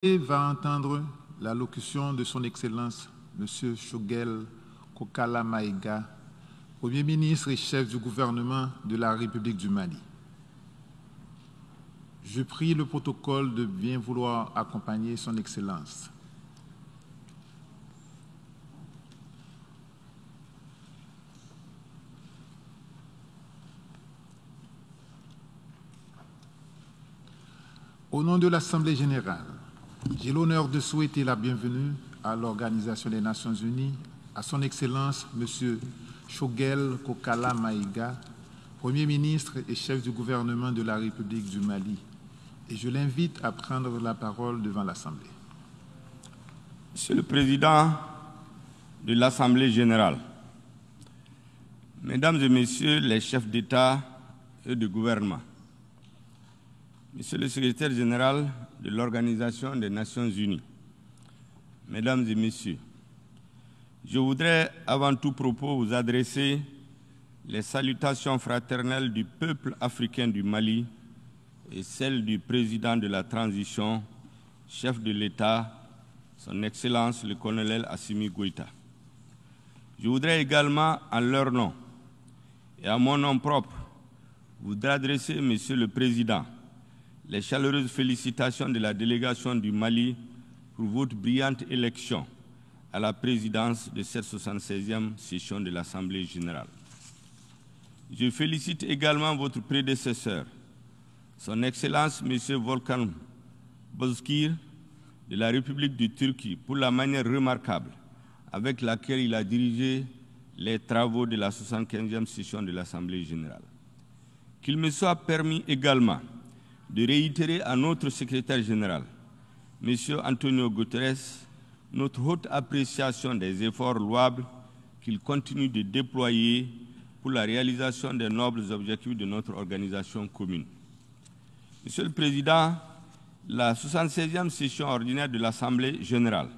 va entendre l'allocution de son Excellence M. Shogel Kokala Maïga, Premier ministre et chef du gouvernement de la République du Mali. Je prie le protocole de bien vouloir accompagner son Excellence. Au nom de l'Assemblée générale, j'ai l'honneur de souhaiter la bienvenue à l'Organisation des Nations Unies, à son Excellence M. Shogel Kokala Maïga, Premier ministre et chef du gouvernement de la République du Mali, et je l'invite à prendre la parole devant l'Assemblée. Monsieur le Président de l'Assemblée générale, Mesdames et Messieurs les chefs d'État et de gouvernement, Monsieur le Secrétaire général de l'Organisation des Nations Unies, Mesdames et Messieurs, je voudrais avant tout propos vous adresser les salutations fraternelles du peuple africain du Mali et celles du président de la transition, chef de l'État, son Excellence le colonel Assimi Goïta. Je voudrais également, en leur nom et à mon nom propre, vous adresser, Monsieur le Président, les chaleureuses félicitations de la délégation du Mali pour votre brillante élection à la présidence de cette 76e session de l'Assemblée générale. Je félicite également votre prédécesseur, son Excellence M. Volkan Bozkir de la République de Turquie, pour la manière remarquable avec laquelle il a dirigé les travaux de la 75e session de l'Assemblée générale. Qu'il me soit permis également de réitérer à notre secrétaire général, M. Antonio Guterres, notre haute appréciation des efforts louables qu'il continue de déployer pour la réalisation des nobles objectifs de notre organisation commune. Monsieur le Président, la 76e session ordinaire de l'Assemblée générale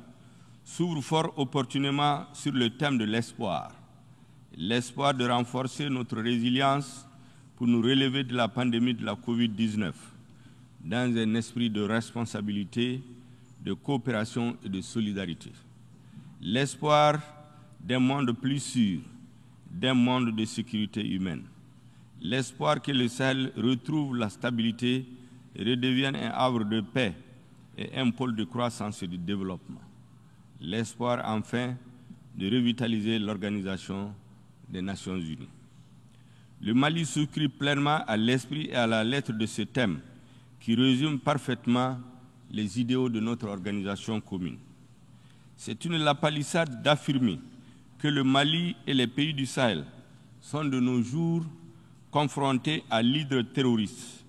s'ouvre fort opportunément sur le thème de l'espoir. L'espoir de renforcer notre résilience pour nous relever de la pandémie de la COVID-19 dans un esprit de responsabilité, de coopération et de solidarité. L'espoir d'un monde plus sûr, d'un monde de sécurité humaine. L'espoir que le Sahel retrouve la stabilité et redevienne un havre de paix et un pôle de croissance et de développement. L'espoir, enfin, de revitaliser l'Organisation des Nations Unies. Le Mali souscrit pleinement à l'esprit et à la lettre de ce thème qui résume parfaitement les idéaux de notre organisation commune. C'est une lapalissade d'affirmer que le Mali et les pays du Sahel sont de nos jours confrontés à l'hydre terroriste,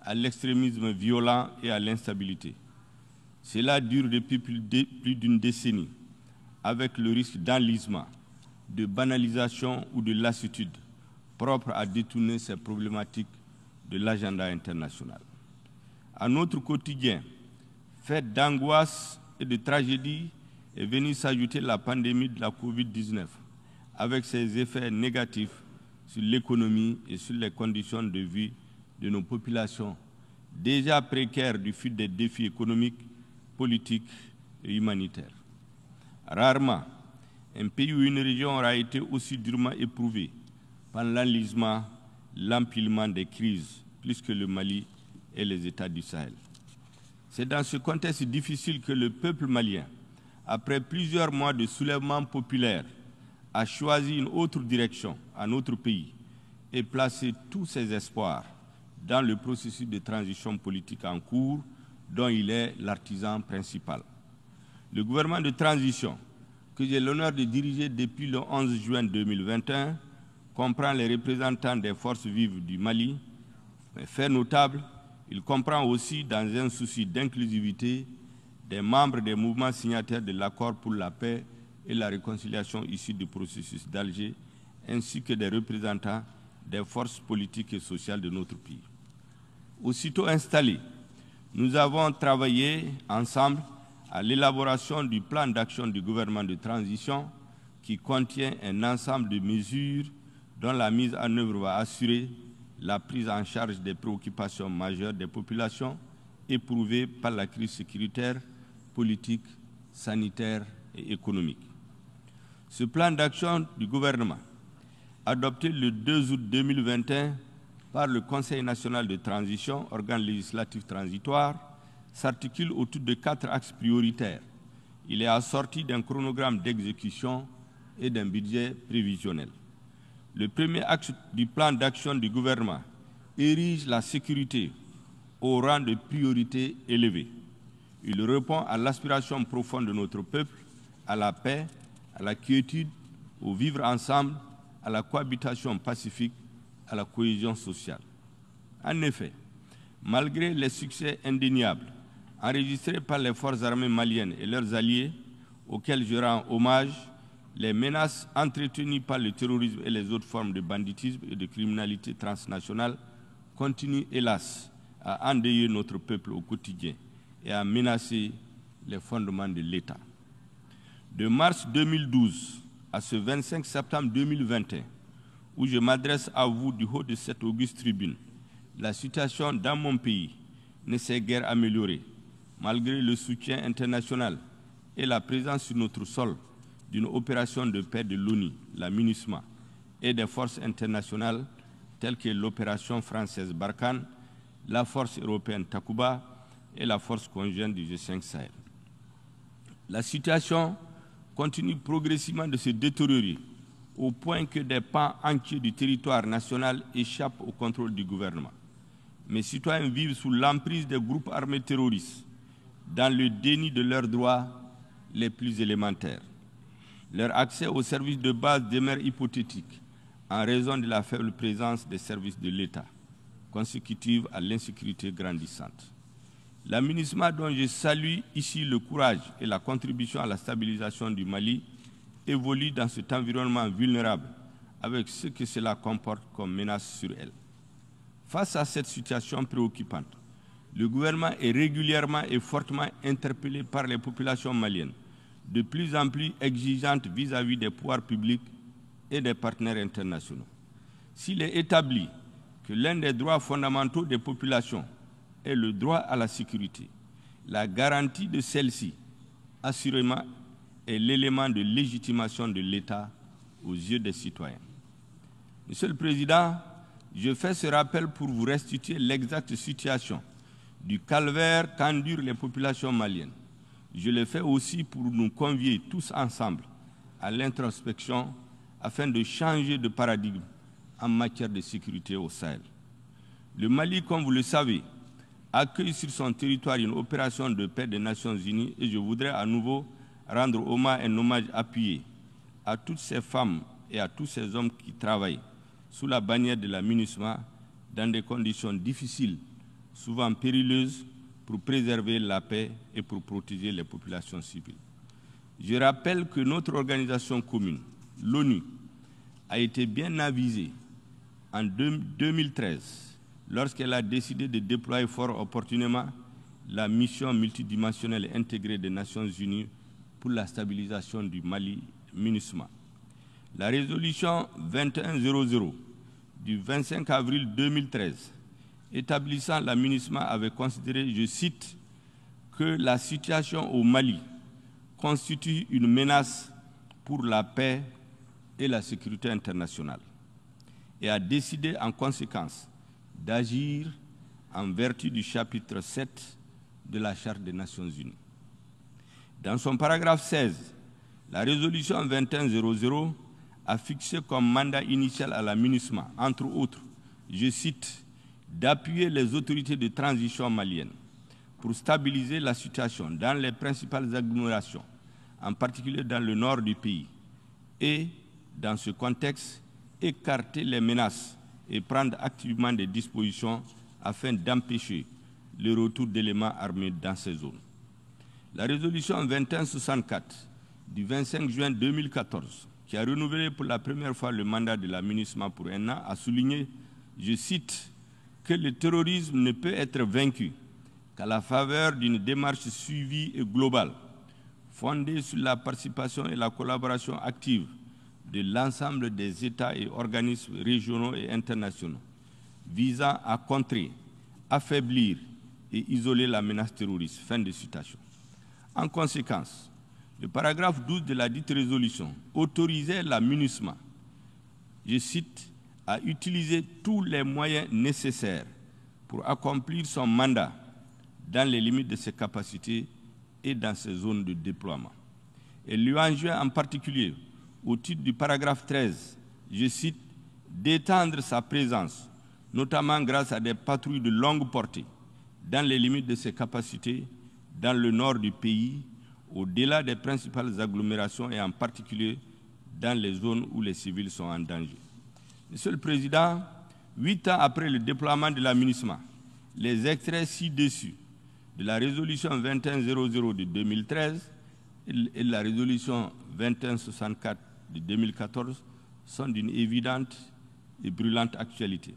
à l'extrémisme violent et à l'instabilité. Cela dure depuis plus d'une décennie, avec le risque d'enlisement, de banalisation ou de lassitude propre à détourner ces problématiques de l'agenda international. À notre quotidien, fait d'angoisse et de tragédie, est venue s'ajouter la pandémie de la COVID-19, avec ses effets négatifs sur l'économie et sur les conditions de vie de nos populations, déjà précaires du fait des défis économiques, politiques et humanitaires. Rarement, un pays ou une région aura été aussi durement éprouvé par l'enlisement, l'empilement des crises, plus que le Mali et les États du Sahel. C'est dans ce contexte difficile que le peuple malien, après plusieurs mois de soulèvement populaire, a choisi une autre direction à notre pays et placé tous ses espoirs dans le processus de transition politique en cours dont il est l'artisan principal. Le gouvernement de transition, que j'ai l'honneur de diriger depuis le 11 juin 2021, comprend les représentants des forces vives du Mali, mais fait notable, il comprend aussi, dans un souci d'inclusivité, des membres des mouvements signataires de l'accord pour la paix et la réconciliation issus du processus d'Alger, ainsi que des représentants des forces politiques et sociales de notre pays. Aussitôt installés, nous avons travaillé ensemble à l'élaboration du plan d'action du gouvernement de transition qui contient un ensemble de mesures dont la mise en œuvre va assurer la prise en charge des préoccupations majeures des populations éprouvées par la crise sécuritaire, politique, sanitaire et économique. Ce plan d'action du gouvernement, adopté le 2 août 2021 par le Conseil national de transition, organe législatif transitoire, s'articule autour de quatre axes prioritaires. Il est assorti d'un chronogramme d'exécution et d'un budget prévisionnel. Le premier axe du plan d'action du gouvernement érige la sécurité au rang de priorité élevée. Il répond à l'aspiration profonde de notre peuple, à la paix, à la quiétude, au vivre ensemble, à la cohabitation pacifique, à la cohésion sociale. En effet, malgré les succès indéniables enregistrés par les forces armées maliennes et leurs alliés, auxquels je rends hommage, les menaces entretenues par le terrorisme et les autres formes de banditisme et de criminalité transnationale continuent, hélas, à endeuiller notre peuple au quotidien et à menacer les fondements de l'État. De mars 2012 à ce 25 septembre 2021, où je m'adresse à vous du haut de cette auguste tribune, la situation dans mon pays ne s'est guère améliorée, malgré le soutien international et la présence sur notre sol d'une opération de paix de l'ONU, la MINUSMA, et des forces internationales telles que l'opération française Barkhane, la force européenne Takuba et la force conjointe du G5 Sahel. La situation continue progressivement de se détériorer au point que des pans entiers du territoire national échappent au contrôle du gouvernement. Mes citoyens vivent sous l'emprise des groupes armés terroristes, dans le déni de leurs droits les plus élémentaires. Leur accès aux services de base demeure hypothétique en raison de la faible présence des services de l'État, consécutive à l'insécurité grandissante. L'aménagement dont je salue ici le courage et la contribution à la stabilisation du Mali évolue dans cet environnement vulnérable avec ce que cela comporte comme menace sur elle. Face à cette situation préoccupante, le gouvernement est régulièrement et fortement interpellé par les populations maliennes de plus en plus exigeante vis-à-vis des pouvoirs publics et des partenaires internationaux. S'il est établi que l'un des droits fondamentaux des populations est le droit à la sécurité, la garantie de celle-ci, assurément, est l'élément de légitimation de l'État aux yeux des citoyens. Monsieur le Président, je fais ce rappel pour vous restituer l'exacte situation du calvaire qu'endurent les populations maliennes je le fais aussi pour nous convier tous ensemble à l'introspection afin de changer de paradigme en matière de sécurité au Sahel. Le Mali, comme vous le savez, accueille sur son territoire une opération de paix des Nations Unies et je voudrais à nouveau rendre hommage, un hommage appuyé à toutes ces femmes et à tous ces hommes qui travaillent sous la bannière de la MINUSMA dans des conditions difficiles, souvent périlleuses, pour préserver la paix et pour protéger les populations civiles. Je rappelle que notre organisation commune, l'ONU, a été bien avisée en 2013 lorsqu'elle a décidé de déployer fort opportunément la mission multidimensionnelle intégrée des Nations Unies pour la stabilisation du Mali, MINUSMA. La résolution 2100 du 25 avril 2013 établissant la avait considéré, je cite, que la situation au Mali constitue une menace pour la paix et la sécurité internationale et a décidé en conséquence d'agir en vertu du chapitre 7 de la Charte des Nations Unies. Dans son paragraphe 16, la résolution 2100 a fixé comme mandat initial à la entre autres, je cite, d'appuyer les autorités de transition maliennes pour stabiliser la situation dans les principales agglomérations, en particulier dans le nord du pays, et, dans ce contexte, écarter les menaces et prendre activement des dispositions afin d'empêcher le retour d'éléments armés dans ces zones. La résolution 2164 du 25 juin 2014, qui a renouvelé pour la première fois le mandat de la pour un an, a souligné, je cite, que le terrorisme ne peut être vaincu qu'à la faveur d'une démarche suivie et globale, fondée sur la participation et la collaboration active de l'ensemble des États et organismes régionaux et internationaux, visant à contrer, affaiblir et isoler la menace terroriste. Fin de citation. En conséquence, le paragraphe 12 de la dite résolution autorisait la je cite, à utiliser tous les moyens nécessaires pour accomplir son mandat dans les limites de ses capacités et dans ses zones de déploiement. Elle lui enjoint en particulier, au titre du paragraphe 13, je cite, d'étendre sa présence, notamment grâce à des patrouilles de longue portée, dans les limites de ses capacités, dans le nord du pays, au-delà des principales agglomérations et en particulier dans les zones où les civils sont en danger. Monsieur le Président, huit ans après le déploiement de la les extraits ci-dessus de la résolution 2100 de 2013 et de la résolution 2164 de 2014 sont d'une évidente et brûlante actualité.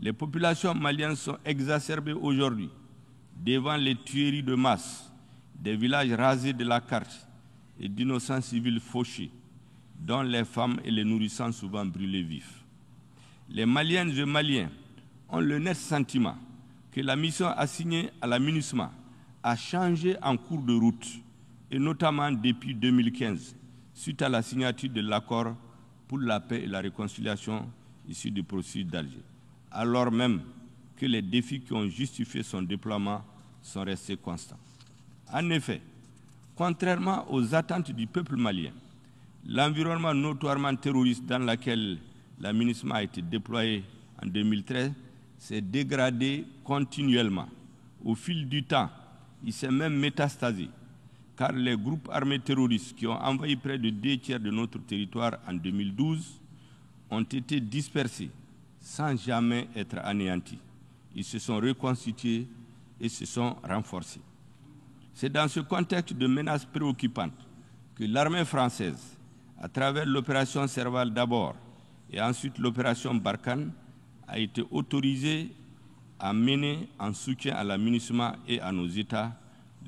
Les populations maliennes sont exacerbées aujourd'hui devant les tueries de masse des villages rasés de la carte et d'innocents civils fauchés, dont les femmes et les nourrissants souvent brûlés vifs. Les Maliennes et Maliens ont le net sentiment que la mission assignée à la MINUSMA a changé en cours de route, et notamment depuis 2015, suite à la signature de l'accord pour la paix et la réconciliation issu du processus d'Alger, alors même que les défis qui ont justifié son déploiement sont restés constants. En effet, contrairement aux attentes du peuple malien, l'environnement notoirement terroriste dans lequel la a été déployé en 2013 s'est dégradé continuellement. Au fil du temps, il s'est même métastasé, car les groupes armés terroristes qui ont envahi près de deux tiers de notre territoire en 2012 ont été dispersés sans jamais être anéantis. Ils se sont reconstitués et se sont renforcés. C'est dans ce contexte de menaces préoccupantes que l'armée française, à travers l'opération Serval d'abord et ensuite l'opération Barkhane, a été autorisé à mener en soutien à la et à nos États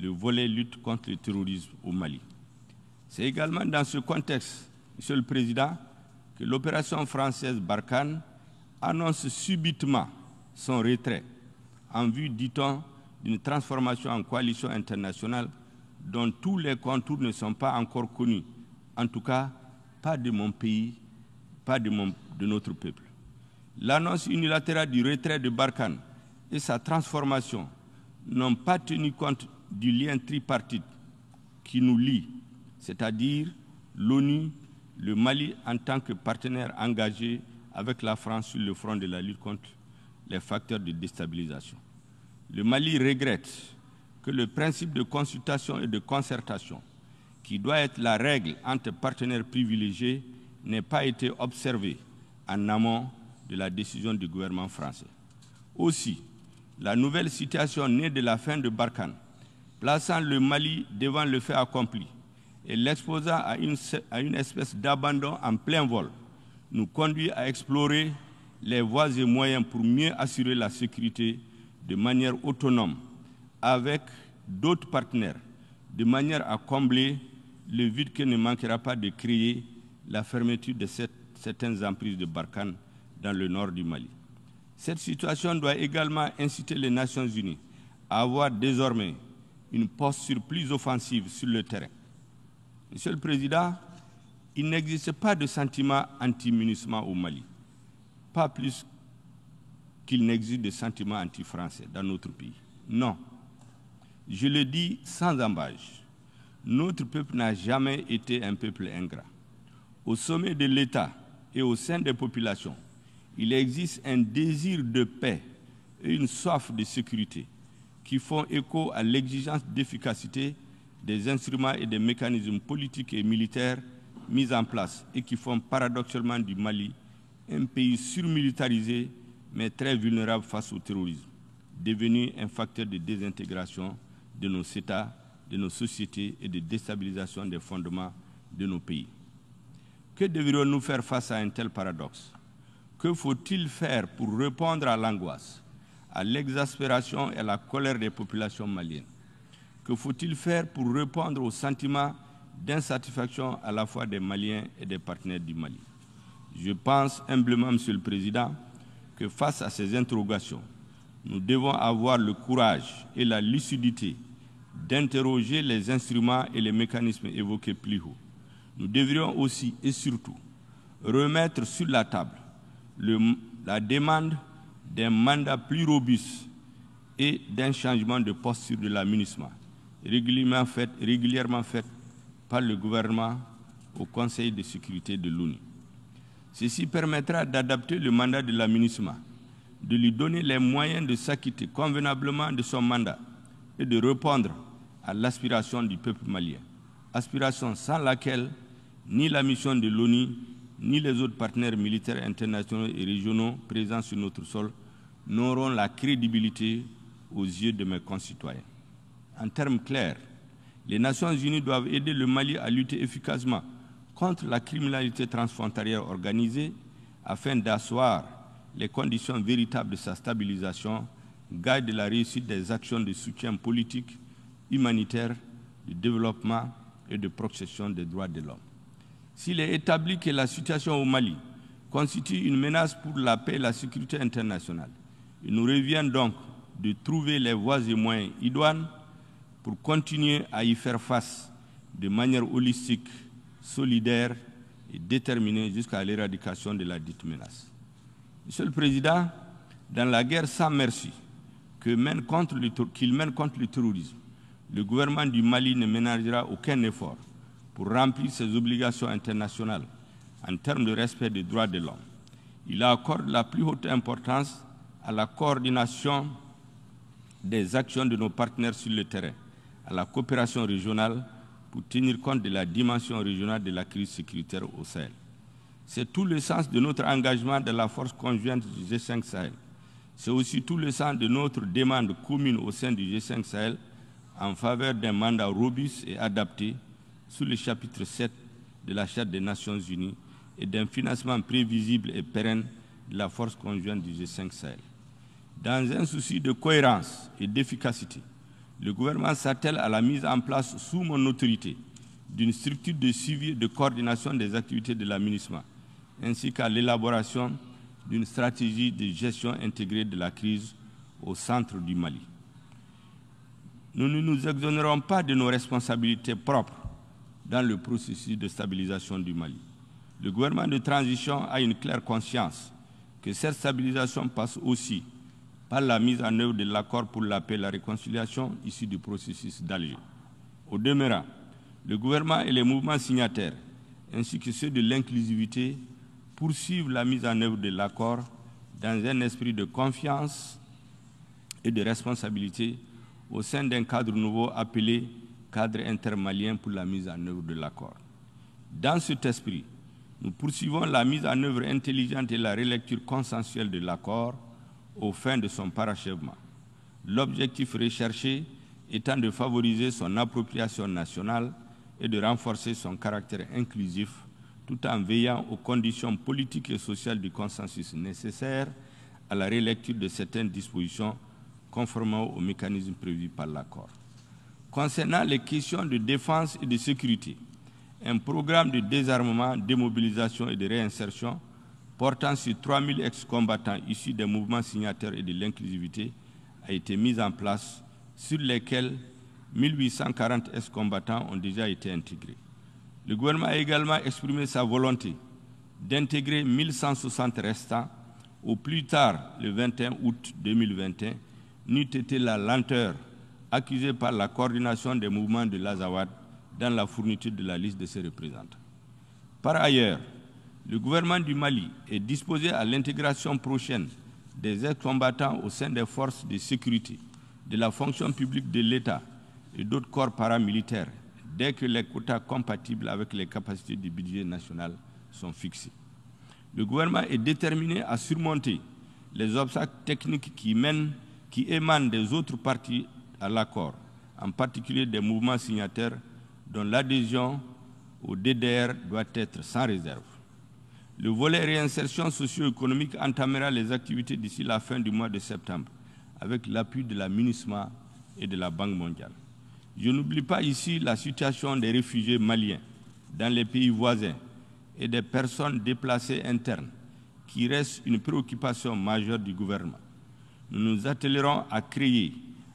le volet lutte contre le terrorisme au Mali. C'est également dans ce contexte, Monsieur le Président, que l'opération française Barkhane annonce subitement son retrait en vue, dit-on, d'une transformation en coalition internationale dont tous les contours ne sont pas encore connus, en tout cas pas de mon pays, pas de, notre peuple. L'annonce unilatérale du retrait de Barkhane et sa transformation n'ont pas tenu compte du lien tripartite qui nous lie, c'est-à-dire l'ONU, le Mali en tant que partenaire engagé avec la France sur le front de la lutte contre les facteurs de déstabilisation. Le Mali regrette que le principe de consultation et de concertation, qui doit être la règle entre partenaires privilégiés, n'ait pas été observé en amont de la décision du gouvernement français. Aussi, la nouvelle situation née de la fin de Barkhane, plaçant le Mali devant le fait accompli et l'exposant à une, à une espèce d'abandon en plein vol, nous conduit à explorer les voies et moyens pour mieux assurer la sécurité de manière autonome avec d'autres partenaires, de manière à combler le vide que ne manquera pas de créer la fermeture de certaines emprises de Barkhane dans le nord du Mali. Cette situation doit également inciter les Nations Unies à avoir désormais une posture plus offensive sur le terrain. Monsieur le Président, il n'existe pas de sentiment anti-munissement au Mali, pas plus qu'il n'existe de sentiments anti-français dans notre pays. Non. Je le dis sans embâche. Notre peuple n'a jamais été un peuple ingrat. Au sommet de l'État et au sein des populations, il existe un désir de paix et une soif de sécurité qui font écho à l'exigence d'efficacité des instruments et des mécanismes politiques et militaires mis en place et qui font paradoxalement du Mali un pays surmilitarisé mais très vulnérable face au terrorisme, devenu un facteur de désintégration de nos États, de nos sociétés et de déstabilisation des fondements de nos pays. Que devrions-nous faire face à un tel paradoxe? Que faut-il faire pour répondre à l'angoisse, à l'exaspération et à la colère des populations maliennes? Que faut-il faire pour répondre au sentiment d'insatisfaction à la fois des Maliens et des partenaires du Mali? Je pense humblement, Monsieur le Président, que face à ces interrogations, nous devons avoir le courage et la lucidité d'interroger les instruments et les mécanismes évoqués plus haut. Nous devrions aussi et surtout remettre sur la table la demande d'un mandat plus robuste et d'un changement de posture de l'aménagement, régulièrement fait, régulièrement fait par le gouvernement au Conseil de sécurité de l'ONU. Ceci permettra d'adapter le mandat de l'aménagement, de lui donner les moyens de s'acquitter convenablement de son mandat et de répondre à l'aspiration du peuple malien, aspiration sans laquelle ni la mission de l'ONU ni les autres partenaires militaires internationaux et régionaux présents sur notre sol n'auront la crédibilité aux yeux de mes concitoyens. En termes clairs, les Nations Unies doivent aider le Mali à lutter efficacement contre la criminalité transfrontalière organisée afin d'asseoir les conditions véritables de sa stabilisation, gage de la réussite des actions de soutien politique, humanitaire, de développement et de protection des droits de l'homme. S'il est établi que la situation au Mali constitue une menace pour la paix et la sécurité internationale, il nous revient donc de trouver les voies et moyens idoines pour continuer à y faire face de manière holistique, solidaire et déterminée jusqu'à l'éradication de la dite menace. Monsieur le Président, dans la guerre sans merci qu'il mène, contre le terrorisme, le gouvernement du Mali ne ménagera aucun effort pour remplir ses obligations internationales en termes de respect des droits de l'homme. Il accorde la plus haute importance à la coordination des actions de nos partenaires sur le terrain, à la coopération régionale pour tenir compte de la dimension régionale de la crise sécuritaire au Sahel. C'est tout le sens de notre engagement de la force conjointe du G5 Sahel. C'est aussi tout le sens de notre demande commune au sein du G5 Sahel en faveur d'un mandat robuste et adapté sous le chapitre 7 de la Charte des Nations Unies et d'un financement prévisible et pérenne de la force conjointe du G5 Sahel. Dans un souci de cohérence et d'efficacité, le gouvernement s'attelle à la mise en place sous mon autorité d'une structure de suivi et de coordination des activités de l'aménagement, ainsi qu'à l'élaboration d'une stratégie de gestion intégrée de la crise au centre du Mali. Nous ne nous exonérons pas de nos responsabilités propres dans le processus de stabilisation du Mali. Le gouvernement de transition a une claire conscience que cette stabilisation passe aussi par la mise en œuvre de l'accord pour la paix et la réconciliation issu du processus d'Alger. Au demeurant, le gouvernement et les mouvements signataires, ainsi que ceux de l'inclusivité, poursuivent la mise en œuvre de l'accord dans un esprit de confiance et de responsabilité au sein d'un cadre nouveau appelé cadre intermalien pour la mise en œuvre de l'accord. Dans cet esprit, nous poursuivons la mise en œuvre intelligente et la relecture consensuelle de l'accord au fin de son parachèvement. L'objectif recherché étant de favoriser son appropriation nationale et de renforcer son caractère inclusif tout en veillant aux conditions politiques et sociales du consensus nécessaires à la relecture de certaines dispositions conformément aux mécanismes prévus par l'accord. Concernant les questions de défense et de sécurité, un programme de désarmement, démobilisation et de réinsertion portant sur 3000 ex-combattants issus des mouvements signataires et de l'inclusivité a été mis en place, sur lesquels 1840 ex-combattants ont déjà été intégrés. Le gouvernement a également exprimé sa volonté d'intégrer 1160 restants au plus tard le 21 août 2021, n'eût été la lenteur accusée par la coordination des mouvements de l'Azawad dans la fourniture de la liste de ses représentants. Par ailleurs, le gouvernement du Mali est disposé à l'intégration prochaine des ex-combattants au sein des forces de sécurité, de la fonction publique de l'État et d'autres corps paramilitaires dès que les quotas compatibles avec les capacités du budget national sont fixés. Le gouvernement est déterminé à surmonter les obstacles techniques qui, émanent des autres parties à l'accord, en particulier des mouvements signataires dont l'adhésion au DDR doit être sans réserve. Le volet réinsertion socio-économique entamera les activités d'ici la fin du mois de septembre avec l'appui de la MINUSMA et de la Banque mondiale. Je n'oublie pas ici la situation des réfugiés maliens dans les pays voisins et des personnes déplacées internes qui reste une préoccupation majeure du gouvernement. Nous nous attellerons à créer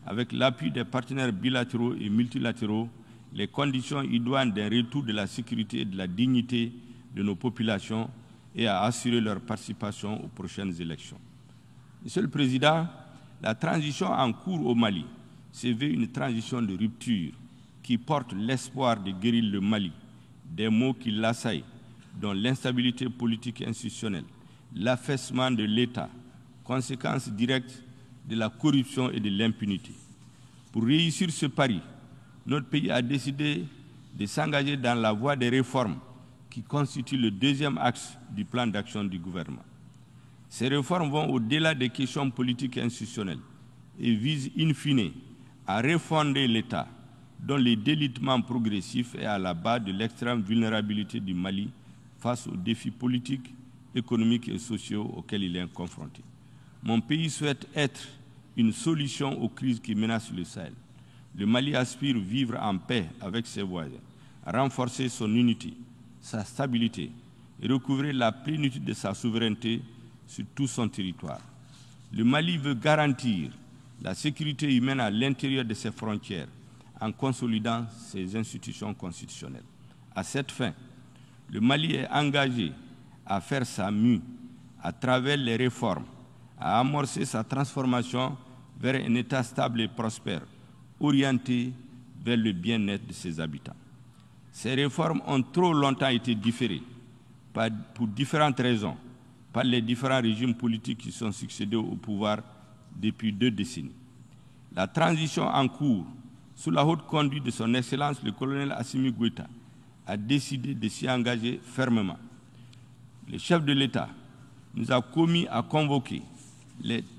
avec l'appui des partenaires bilatéraux et multilatéraux, les conditions idoines d'un retour de la sécurité et de la dignité de nos populations et à assurer leur participation aux prochaines élections. Monsieur le Président, la transition en cours au Mali s'est vue une transition de rupture qui porte l'espoir de guérir le Mali des maux qui l'assaillent, dont l'instabilité politique institutionnelle, l'affaissement de l'État, conséquence directe de la corruption et de l'impunité. Pour réussir ce pari, notre pays a décidé de s'engager dans la voie des réformes qui constituent le deuxième axe du plan d'action du gouvernement. Ces réformes vont au-delà des questions politiques et institutionnelles et visent in fine à refonder l'État dont le délitement progressif est à la base de l'extrême vulnérabilité du Mali face aux défis politiques, économiques et sociaux auxquels il est confronté. Mon pays souhaite être une solution aux crises qui menacent le Sahel. Le Mali aspire vivre en paix avec ses voisins, renforcer son unité, sa stabilité et recouvrir la plénitude de sa souveraineté sur tout son territoire. Le Mali veut garantir la sécurité humaine à l'intérieur de ses frontières en consolidant ses institutions constitutionnelles. À cette fin, le Mali est engagé à faire sa mue à travers les réformes, à amorcer sa transformation vers un État stable et prospère, orienté vers le bien-être de ses habitants. Ces réformes ont trop longtemps été différées pour différentes raisons par les différents régimes politiques qui sont succédés au pouvoir depuis deux décennies. La transition en cours sous la haute conduite de son Excellence le colonel Assimi Goïta, a décidé de s'y engager fermement. Le chef de l'État nous a commis à convoquer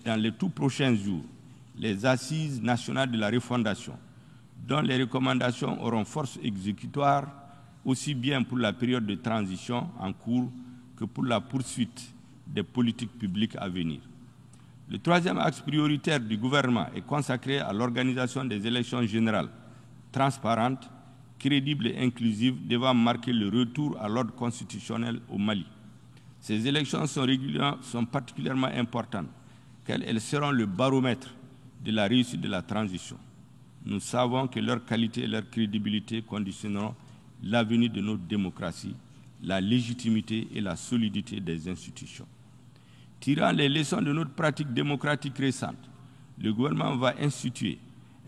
dans les tout prochains jours les assises nationales de la refondation, dont les recommandations auront force exécutoire aussi bien pour la période de transition en cours que pour la poursuite des politiques publiques à venir. Le troisième axe prioritaire du gouvernement est consacré à l'organisation des élections générales transparentes, crédibles et inclusives devant marquer le retour à l'ordre constitutionnel au Mali. Ces élections sont, sont particulièrement importantes elles seront le baromètre de la réussite de la transition. Nous savons que leur qualité et leur crédibilité conditionneront l'avenir de notre démocratie, la légitimité et la solidité des institutions. Tirant les leçons de notre pratique démocratique récente, le gouvernement va instituer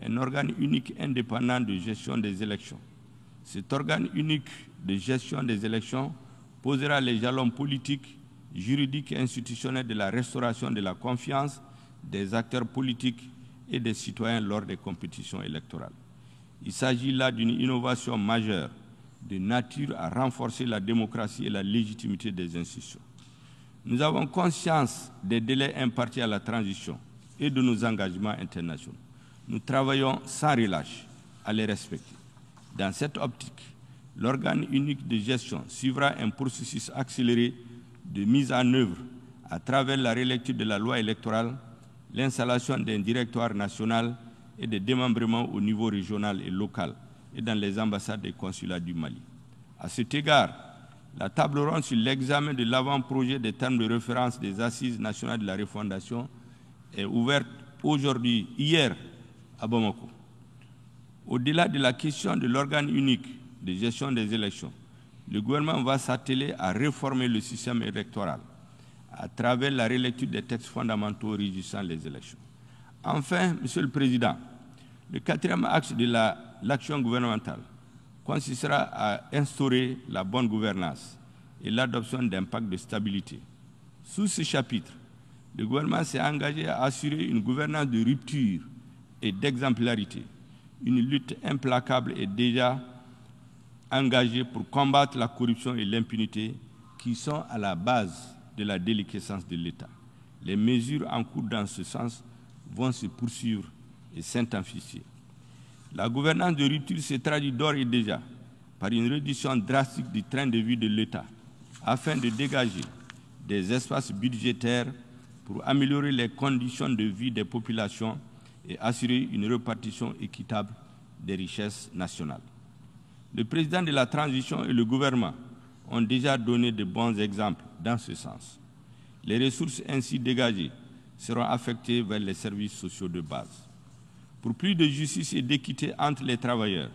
un organe unique indépendant de gestion des élections. Cet organe unique de gestion des élections posera les jalons politiques, juridiques et institutionnels de la restauration de la confiance des acteurs politiques et des citoyens lors des compétitions électorales. Il s'agit là d'une innovation majeure de nature à renforcer la démocratie et la légitimité des institutions. Nous avons conscience des délais impartis à la transition et de nos engagements internationaux. Nous travaillons sans relâche à les respecter. Dans cette optique, l'organe unique de gestion suivra un processus accéléré de mise en œuvre à travers la relecture de la loi électorale, l'installation d'un directoire national et des démembrements au niveau régional et local et dans les ambassades et consulats du Mali. À cet égard, la table ronde sur l'examen de l'avant-projet des termes de référence des assises nationales de la refondation est ouverte aujourd'hui, hier, à Bamako. Au-delà de la question de l'organe unique de gestion des élections, le gouvernement va s'atteler à réformer le système électoral à travers la relecture des textes fondamentaux régissant les élections. Enfin, Monsieur le Président, le quatrième axe de l'action gouvernementale consistera à instaurer la bonne gouvernance et l'adoption d'un pacte de stabilité. Sous ce chapitre, le gouvernement s'est engagé à assurer une gouvernance de rupture et d'exemplarité. Une lutte implacable est déjà engagée pour combattre la corruption et l'impunité qui sont à la base de la déliquescence de l'État. Les mesures en cours dans ce sens vont se poursuivre et s'intensifier. La gouvernance de rupture se traduit d'ores et déjà par une réduction drastique du train de vie de l'État afin de dégager des espaces budgétaires pour améliorer les conditions de vie des populations et assurer une répartition équitable des richesses nationales. Le président de la transition et le gouvernement ont déjà donné de bons exemples dans ce sens. Les ressources ainsi dégagées seront affectées vers les services sociaux de base. pour plus de justice et d'équité entre les travailleurs,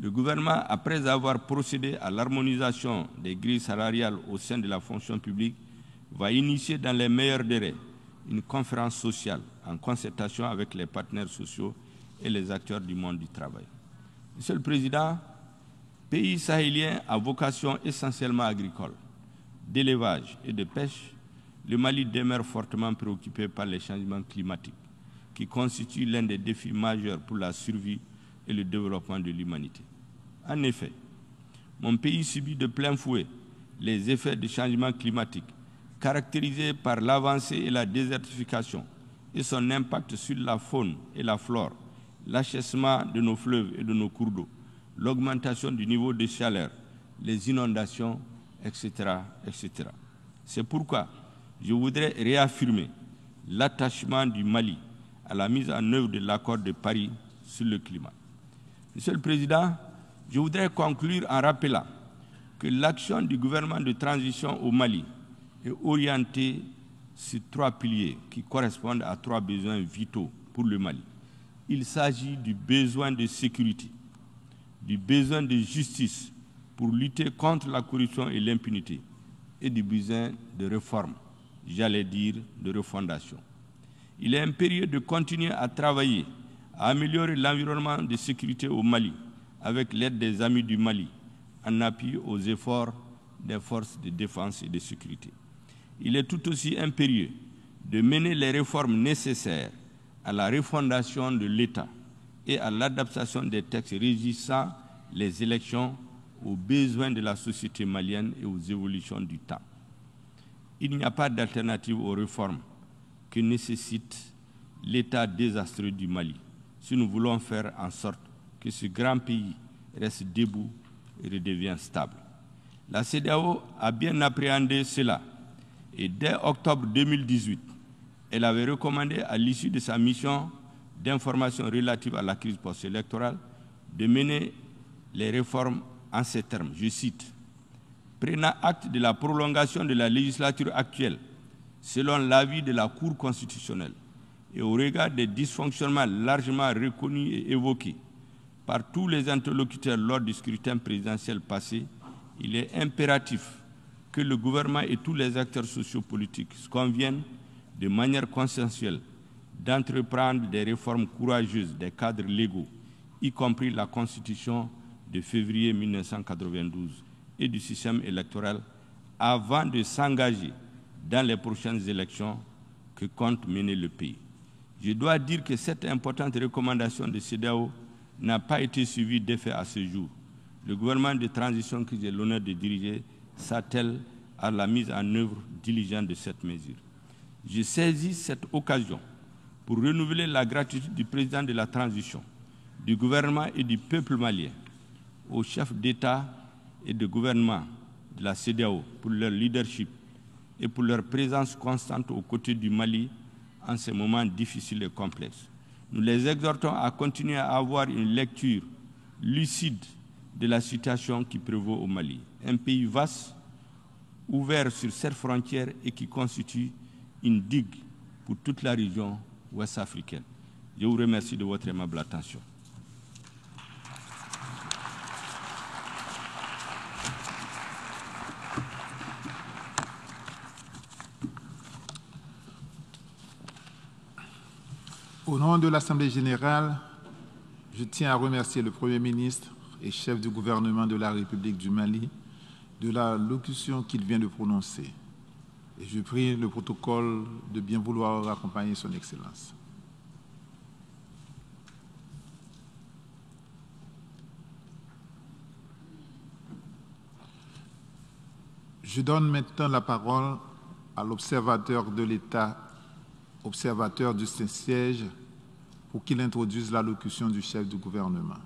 le gouvernement, après avoir procédé à l'harmonisation des grilles salariales au sein de la fonction publique, va initier dans les meilleurs délais une conférence sociale en concertation avec les partenaires sociaux et les acteurs du monde du travail. Monsieur le Président, pays sahélien à vocation essentiellement agricole, d'élevage et de pêche, le Mali demeure fortement préoccupé par les changements climatiques, qui constituent l'un des défis majeurs pour la survie et le développement de l'humanité. En effet, mon pays subit de plein fouet les effets du changement climatique, caractérisés par l'avancée et la désertification et son impact sur la faune et la flore, l'achèvement de nos fleuves et de nos cours d'eau, l'augmentation du niveau de chaleur, les inondations, etc. etc. C'est pourquoi je voudrais réaffirmer l'attachement du Mali à la mise en œuvre de l'accord de Paris sur le climat. Monsieur le Président, je voudrais conclure en rappelant que l'action du gouvernement de transition au Mali est orientée sur trois piliers qui correspondent à trois besoins vitaux pour le Mali. Il s'agit du besoin de sécurité, du besoin de justice pour lutter contre la corruption et l'impunité et du besoin de réforme, j'allais dire de refondation. Il est impérieux de continuer à travailler, à améliorer l'environnement de sécurité au Mali avec l'aide des amis du Mali, en appui aux efforts des forces de défense et de sécurité. Il est tout aussi impérieux de mener les réformes nécessaires à la refondation de l'État et à l'adaptation des textes régissant les élections aux besoins de la société malienne et aux évolutions du temps. Il n'y a pas d'alternative aux réformes que nécessite l'état désastreux du Mali si nous voulons faire en sorte que ce grand pays reste debout et redevienne stable. La CDAO a bien appréhendé cela et dès octobre 2018, elle avait recommandé à l'issue de sa mission d'information relative à la crise post-électorale de mener les réformes en ces termes. Je cite, prenant acte de la prolongation de la législature actuelle selon l'avis de la Cour constitutionnelle et au regard des dysfonctionnements largement reconnus et évoqués par tous les interlocuteurs lors du scrutin présidentiel passé, il est impératif que le gouvernement et tous les acteurs sociopolitiques conviennent de manière consensuelle d'entreprendre des réformes courageuses des cadres légaux, y compris la Constitution de février 1992 et du système électoral, avant de s'engager dans les prochaines élections que compte mener le pays. Je dois dire que cette importante recommandation de CEDAO n'a pas été suivie d'effet à ce jour. Le gouvernement de transition que j'ai l'honneur de diriger s'attelle à la mise en œuvre diligente de cette mesure. Je saisis cette occasion pour renouveler la gratitude du président de la transition, du gouvernement et du peuple malien, aux chefs d'État et de gouvernement de la CDAO pour leur leadership et pour leur présence constante aux côtés du Mali en ces moments difficiles et complexes. Nous les exhortons à continuer à avoir une lecture lucide de la situation qui prévaut au Mali. Un pays vaste, ouvert sur cette frontière et qui constitue une digue pour toute la région Je vous remercie de votre aimable attention. Au nom de l'Assemblée générale, je tiens à remercier le Premier ministre et chef du gouvernement de la République du Mali de la locution qu'il vient de prononcer. Et je prie le protocole de bien vouloir accompagner son Excellence. Je donne maintenant la parole à l'observateur de l'État, observateur du Saint-Siège, pour qu'il introduise l'allocution du chef du gouvernement.